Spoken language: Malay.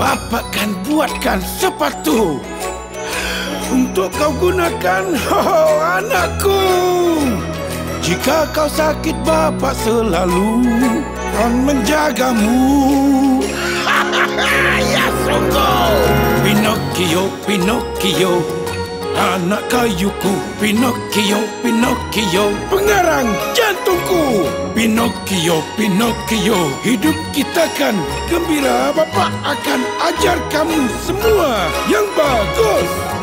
Bapak kan buatkan sepatu untuk kau gunakan, oh, anakku. Jika kau sakit, Bapak selalu akan menjagamu. ya sungguh. Pinocchio, Pinocchio, anak kayuku. Pinocchio, Pinocchio, pengarang jantungku. Pinocchio, Pinocchio, hidup kita kan gembira. Bapak akan ajar kamu semua yang baik.